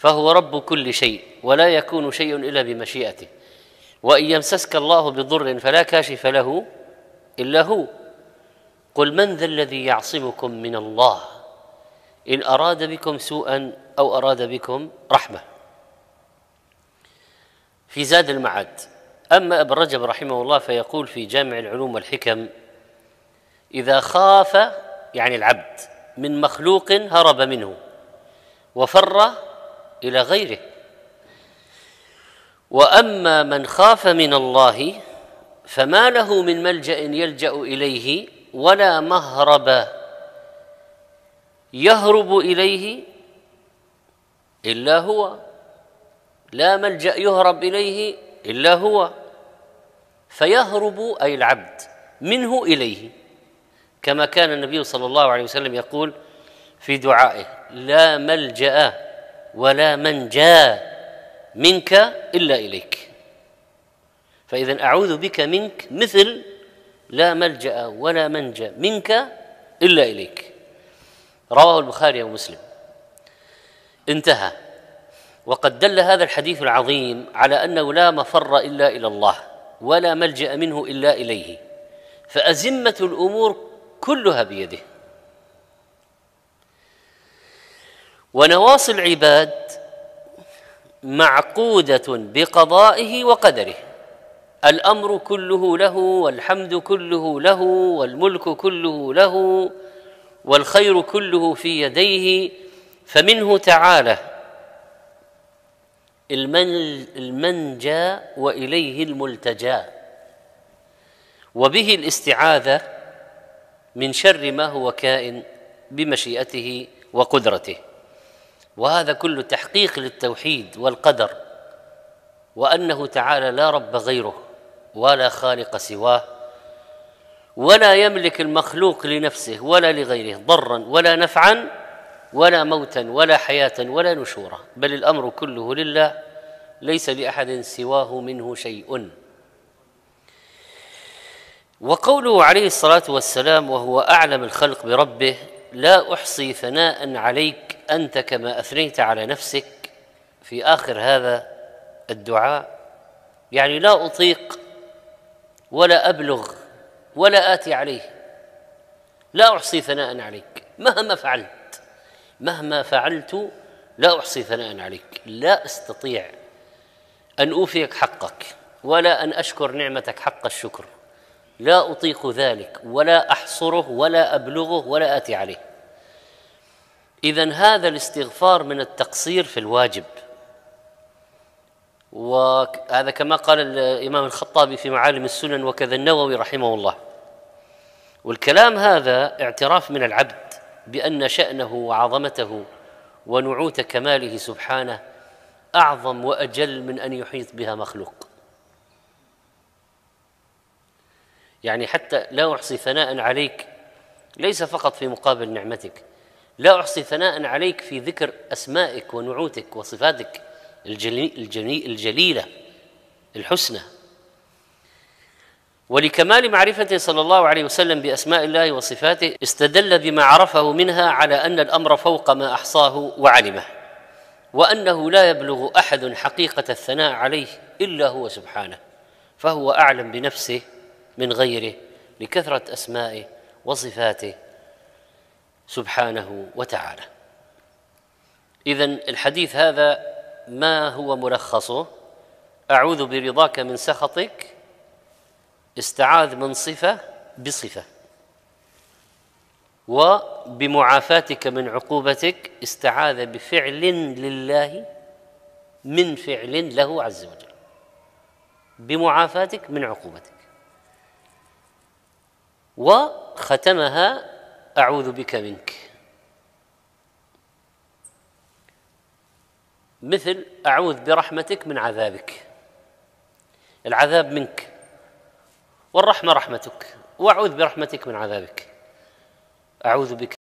فهو رب كل شيء ولا يكون شيء إلا بمشيئته. وإن يمسسك الله بضر فلا كاشف له إلا هو. قل من ذا الذي يعصمكم من الله؟ إن أراد بكم سوءا أو أراد بكم رحمة. في زاد المعاد. أما ابن رجب رحمه الله فيقول في جامع العلوم والحكم إذا خاف يعني العبد من مخلوق هرب منه وفر إلى غيره. وأما من خاف من الله فما له من ملجأ يلجأ إليه ولا مهرب يهرب إليه إلا هو. لا ملجأ يهرب إليه إلا هو. فيهرب أي العبد منه إليه. كما كان النبي صلى الله عليه وسلم يقول في دعائه لا ملجأ ولا منجا منك إلا إليك. فإذا أعوذ بك منك مثل لا ملجأ ولا منجأ منك إلا إليك. رواه البخاري ومسلم. انتهى. وقد دل هذا الحديث العظيم على أنه لا مفر إلا إلى الله ولا ملجأ منه إلا إليه. فأزمة الأمور كلها بيده. ونواصي العباد معقودة بقضائه وقدره. الأمر كله له والحمد كله له والملك كله له والخير كله في يديه. فمنه تعالى المنجى وإليه الملتجى. وبه الاستعاذة من شر ما هو كائن بمشيئته وقدرته. وهذا كله تحقيق للتوحيد والقدر وأنه تعالى لا رب غيره ولا خالق سواه ولا يملك المخلوق لنفسه ولا لغيره ضرا ولا نفعا ولا موتا ولا حياة ولا نشورا بل الأمر كله لله ليس لأحد سواه منه شيء. وقوله عليه الصلاة والسلام وهو أعلم الخلق بربه لا أحصي ثناء عليك أنت كما أثنيت على نفسك في آخر هذا الدعاء يعني لا أطيق ولا أبلغ ولا آتي عليه لا أحصي ثناء عليك. مهما فعلت مهما فعلت لا أحصي ثناء عليك. لا أستطيع أن أوفيك حقك ولا أن أشكر نعمتك حق الشكر. لا أطيق ذلك ولا أحصره ولا أبلغه ولا آتي عليه. اذا هذا الاستغفار من التقصير في الواجب. وهذا كما قال الإمام الخطابي في معالم السنن وكذا النووي رحمه الله. والكلام هذا اعتراف من العبد بأن شأنه وعظمته ونعوت كماله سبحانه أعظم وأجل من أن يحيط بها مخلوق. يعني حتى لا أحصي ثناء عليك ليس فقط في مقابل نعمتك لا أحصي ثناء عليك في ذكر أسمائك ونعوتك وصفاتك الجلي الجلي الجليلة الحسنى. ولكمال معرفته صلى الله عليه وسلم بأسماء الله وصفاته استدل بما عرفه منها على أن الأمر فوق ما أحصاه وعلمه وأنه لا يبلغ أحد حقيقة الثناء عليه إلا هو سبحانه فهو أعلم بنفسه من غيره لكثرة أسمائه وصفاته سبحانه وتعالى. اذا الحديث هذا ما هو ملخصه؟ أعوذ برضاك من سخطك. استعاذ من صفة بصفة. وبمعافاتك من عقوبتك استعاذ بفعل لله من فعل له عز وجل. بمعافاتك من عقوبتك. وختمها أعوذ بك منك. مثل أعوذ برحمتك من عذابك. العذاب منك. والرحمة رحمتك. وأعوذ برحمتك من عذابك. أعوذ بك